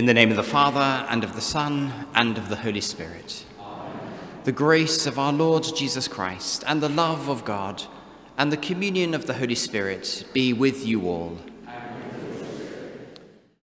In the name of the Father, and of the Son, and of the Holy Spirit. The grace of our Lord Jesus Christ, and the love of God, and the communion of the Holy Spirit be with you all.